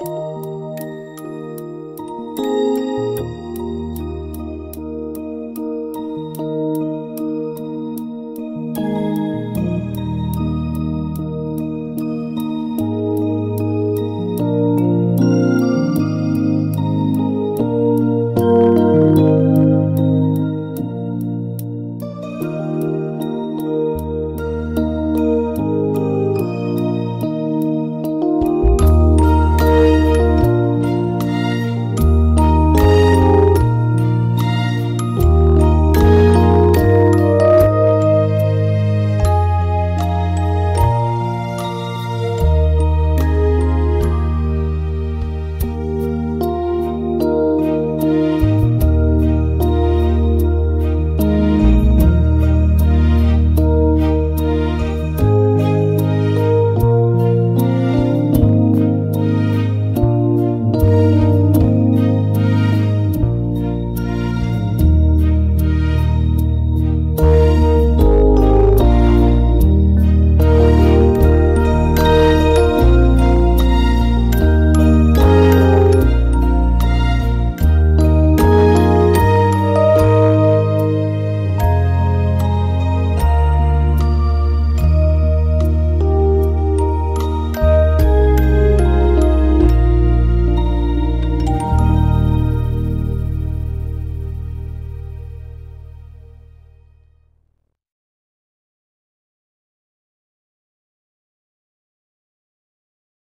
Música